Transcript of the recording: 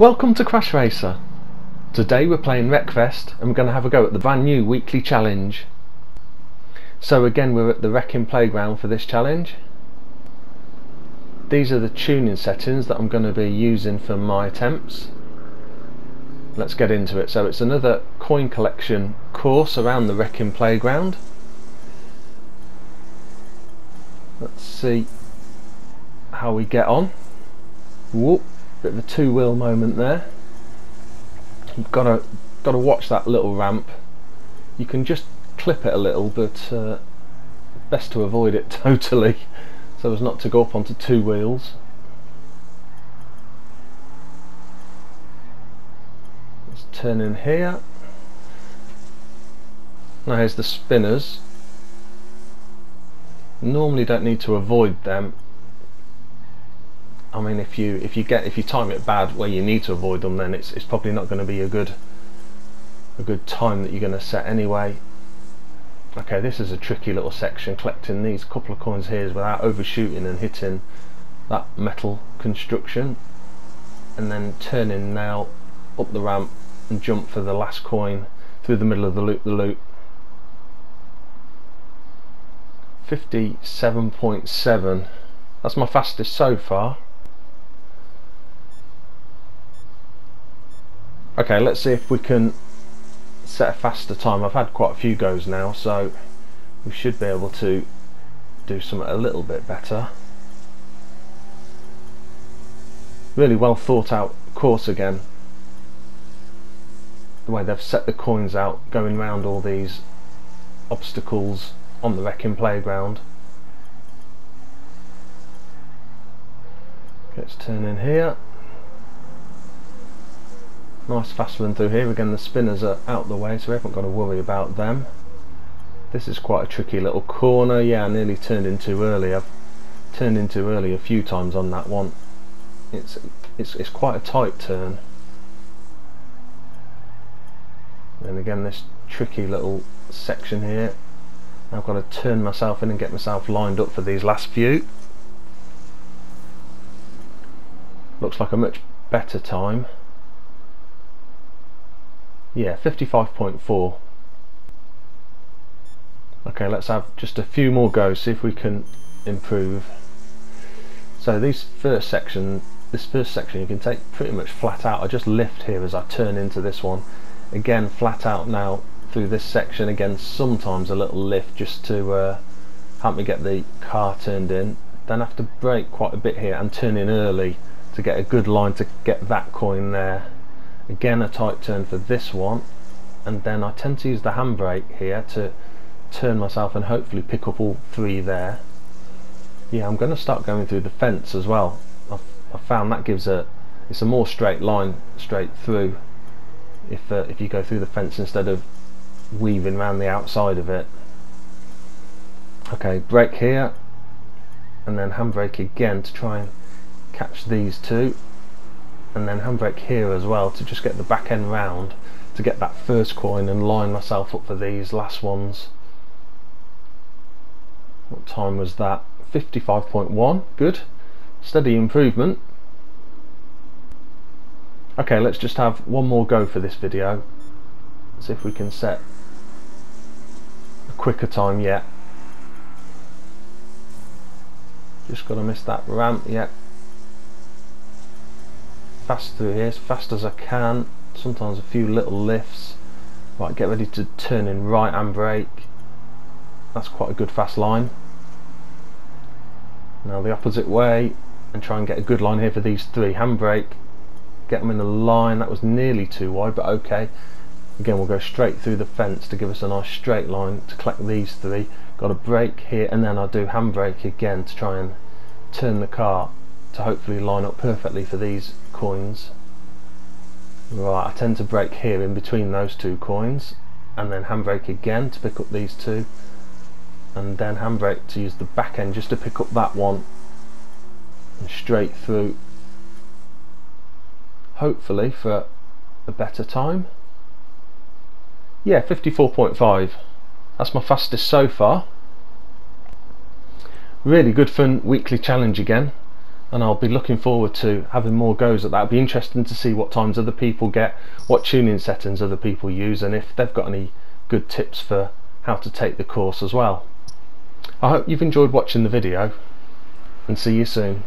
Welcome to Crash Racer. Today we're playing Wreckfest and we're going to have a go at the brand new weekly challenge. So again we're at the Wrecking Playground for this challenge. These are the tuning settings that I'm going to be using for my attempts. Let's get into it. So it's another coin collection course around the Wrecking Playground. Let's see how we get on. Whoop, bit of a two wheel moment there. You've got to got to watch that little ramp. You can just clip it a little, but uh, best to avoid it totally, so as not to go up onto two wheels. Let's turn in here. Now here's the spinners. Normally don't need to avoid them I mean if you if you get if you time it bad where you need to avoid them then it's it's probably not going to be a good a good time that you're going to set anyway. Okay this is a tricky little section collecting these couple of coins here without overshooting and hitting that metal construction. And then turning now up the ramp and jump for the last coin through the middle of the loop the loop. 57.7 that's my fastest so far Okay, let's see if we can set a faster time. I've had quite a few goes now, so we should be able to do something a little bit better. Really well thought out course again. The way they've set the coins out, going around all these obstacles on the wrecking playground. Let's turn in here. Nice fast run through here. Again, the spinners are out the way, so we haven't got to worry about them. This is quite a tricky little corner. Yeah, I nearly turned in too early. I've turned in too early a few times on that one. It's it's it's quite a tight turn. And again, this tricky little section here. I've got to turn myself in and get myself lined up for these last few. Looks like a much better time yeah 55.4 okay let's have just a few more goes see if we can improve. So these first section this first section you can take pretty much flat out. I just lift here as I turn into this one. Again flat out now through this section. Again sometimes a little lift just to uh, help me get the car turned in. Then I have to brake quite a bit here and turn in early to get a good line to get that coin there again a tight turn for this one. And then I tend to use the handbrake here to turn myself and hopefully pick up all three there. Yeah I'm going to start going through the fence as well. I've, I've found that gives a it's a more straight line straight through if, uh, if you go through the fence instead of weaving around the outside of it. Okay brake here and then handbrake again to try and catch these two and then handbrake here as well to just get the back end round to get that first coin and line myself up for these last ones. What time was that? 55.1 good. Steady improvement. Okay let's just have one more go for this video. See if we can set a quicker time yet. Just gotta miss that ramp yet fast through here as fast as I can. Sometimes a few little lifts. Right get ready to turn in right and brake. That's quite a good fast line. Now the opposite way and try and get a good line here for these three. Handbrake get them in a line that was nearly too wide but okay. Again we'll go straight through the fence to give us a nice straight line to collect these three. Got a brake here and then I'll do handbrake again to try and turn the car to hopefully line up perfectly for these coins. Right I tend to brake here in between those two coins and then handbrake again to pick up these two and then handbrake to use the back end just to pick up that one and straight through hopefully for a better time. Yeah 54.5 that's my fastest so far. Really good fun weekly challenge again and I'll be looking forward to having more goes at that. It'll be interesting to see what times other people get, what tuning settings other people use, and if they've got any good tips for how to take the course as well. I hope you've enjoyed watching the video, and see you soon.